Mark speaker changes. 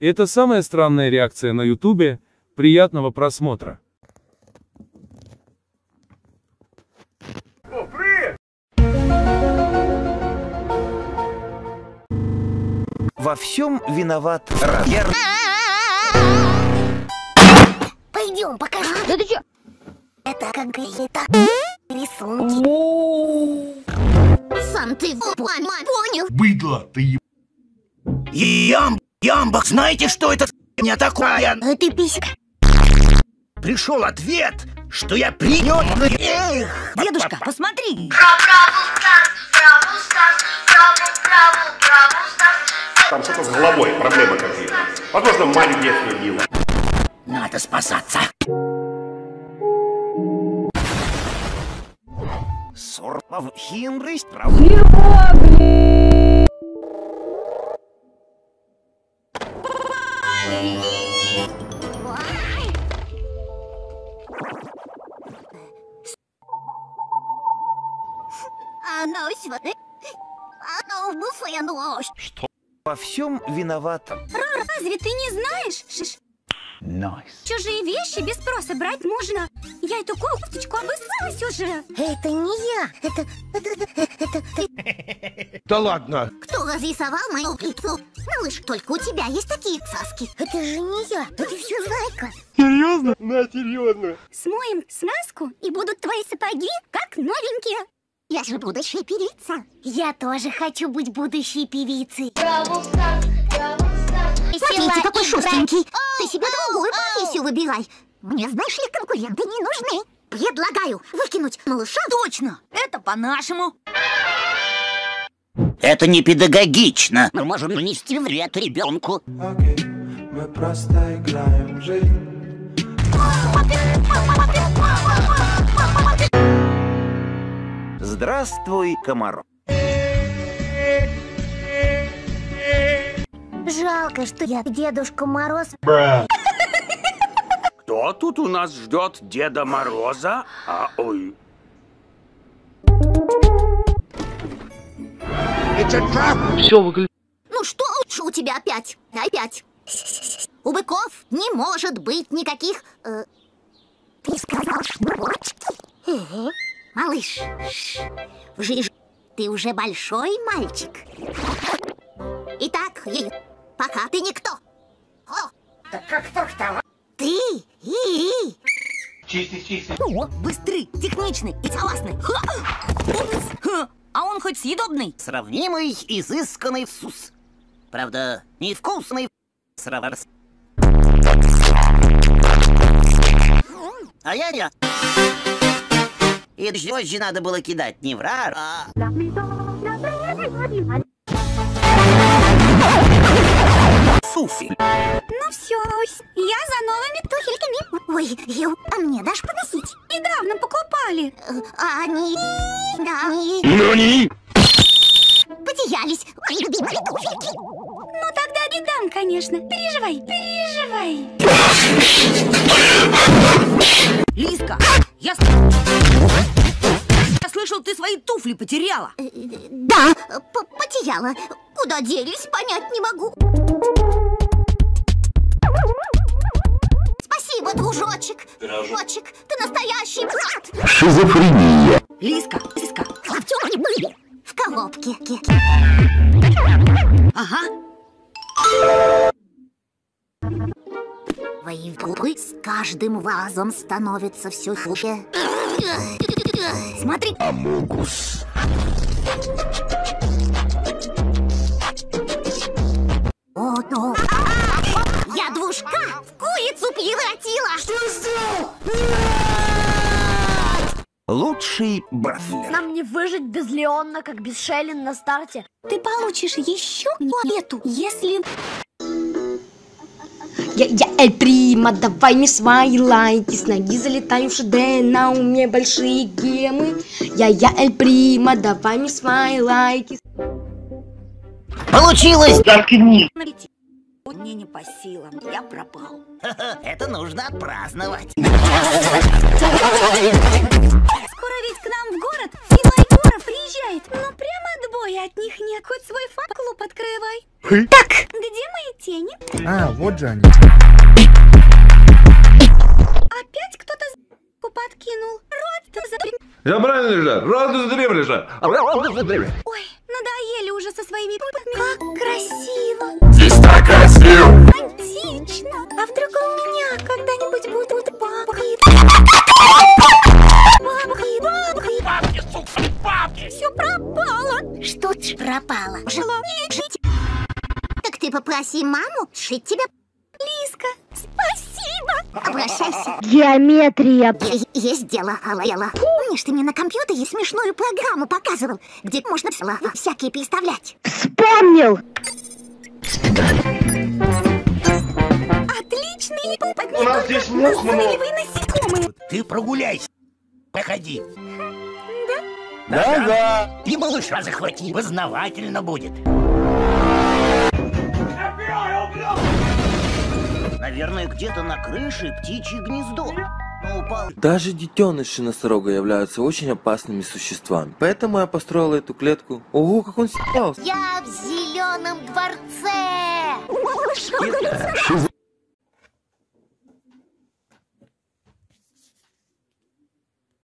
Speaker 1: Это самая странная реакция на ютубе, приятного просмотра.
Speaker 2: Во всем виноват Рагер.
Speaker 3: Пойдем, покажи.
Speaker 4: Да ты чё?
Speaker 3: Это какие-то рисунки. Сам ты понял?
Speaker 5: Быдло ты еб...
Speaker 2: Ям, ямбок, знаете, что это не такое?
Speaker 3: А ты писька.
Speaker 2: Пришел ответ, что я принес... Эх,
Speaker 6: Дедушка, посмотри!
Speaker 7: Там что-то с головой, проблемы какие-то. Возможно, мать детстве била.
Speaker 2: надо спасаться. Сорпав хинрысть, правда?
Speaker 3: Оно оно.
Speaker 2: Во всем виноват.
Speaker 4: Разве ты не знаешь? Шиш,
Speaker 5: Найс.
Speaker 4: чужие вещи без спроса брать можно. Я эту кофточку обыскалась уже.
Speaker 3: Это не я. Это... Это... Это ты.
Speaker 5: Да ладно.
Speaker 3: Кто разрисовал мою лицо? Малыш, только у тебя есть такие цаски. Это же не я. Это все зайка.
Speaker 7: Серьезно? На, серьезно.
Speaker 4: Смоем смазку, и будут твои сапоги как новенькие.
Speaker 3: Я же будущая певица. Я тоже хочу быть будущей певицей. Смотрите, какой шустренький. Ты себе другую профессию выбирай. Мне, знаешь ли, конкуренты не нужны. Предлагаю выкинуть малыша.
Speaker 6: Точно! Это по-нашему.
Speaker 2: Это не педагогично. Мы можем нанести вред ребенку.
Speaker 8: Окей, мы просто играем в жизнь.
Speaker 2: Здравствуй, комаров.
Speaker 3: Жалко, что я Дедушка Мороз.
Speaker 9: Кто тут у нас ждет Деда Мороза? А, ой.
Speaker 3: Ну что лучше у тебя опять? Опять. У быков не может быть никаких... э, Ты сказал шнурочки? Малыш, в жизни ты уже большой мальчик. Итак, ей- пока ты никто. О, Ты и
Speaker 6: О, быстрый, техничный и согласный. Он хоть съедобный?
Speaker 2: Сравнимый, изысканный вкус. Правда, невкусный сраварс. А я я. И позже надо было кидать не в рар, а... Суфи.
Speaker 4: Ну все, я за новыми туфельками.
Speaker 3: Ой, Ю, а мне дашь поносить?
Speaker 4: Недавно покупали.
Speaker 3: Э, А они... Да, они...
Speaker 7: Ну
Speaker 3: Потерялись. Мои любимые туфельки.
Speaker 4: Ну тогда не дам, конечно. Переживай, переживай.
Speaker 6: Лиска, я... Я слышал, ты свои туфли потеряла.
Speaker 3: Э, Да, п- потеряла. Куда делись, понять не могу. Спасибо, дружочек. Дружочек, ты настоящий брат.
Speaker 7: Шизофрения.
Speaker 6: Лиска, Лиска.
Speaker 3: А в они были? В коробке.
Speaker 6: Ага.
Speaker 3: Твои губы с каждым вазом становятся все хуже.
Speaker 6: Смотри,
Speaker 7: Амогус.
Speaker 2: Лучший браслет.
Speaker 10: Нам не выжить без Леона, как без Шеллин на старте.
Speaker 4: Ты получишь еще эту, если...
Speaker 10: Я, я Эль Прима, давай мне свои лайки С ноги залетаю в ШД, на уме большие гемы Я, я Эль Прима, давай мне свои лайки
Speaker 2: Получилось!
Speaker 6: налети. Мне не по силам, я пропал.
Speaker 2: Это нужно отпраздновать.
Speaker 4: приезжает, но прямо отбоя от них нет. Хоть свой фан-клуб открывай.
Speaker 3: Так,
Speaker 4: Где мои тени?
Speaker 11: А, вот же они.
Speaker 4: Опять кто-то подкинул. Рот за...
Speaker 12: Я правильно лежат. Радус древ лежат.
Speaker 4: Ой, надоели уже со своими путами.
Speaker 3: как красиво.
Speaker 12: Здесь так красиво.
Speaker 3: Романтично. А вдруг у меня когда-нибудь будут пропало? Желание жить. Так ты попроси маму сшить тебя. Лиска, спасибо. Обращайся.
Speaker 10: Геометрия.
Speaker 3: Е- Есть дело, Алла. Помнишь, ты мне на компьютере смешную программу показывал, где можно всякие переставлять?
Speaker 10: Вспомнил.
Speaker 4: Отличный
Speaker 7: У нас здесь мух много.
Speaker 4: насекомые.
Speaker 2: Ты прогуляйся. Походи.
Speaker 7: Да, да.
Speaker 2: И малыша захвати. Познавательно будет. Наверное, где-то на крыше птичье гнездо.
Speaker 13: Даже детеныши носорога являются очень опасными существами. Поэтому я построил эту клетку. Ого, как он съебался.
Speaker 3: Я в зеленом дворце.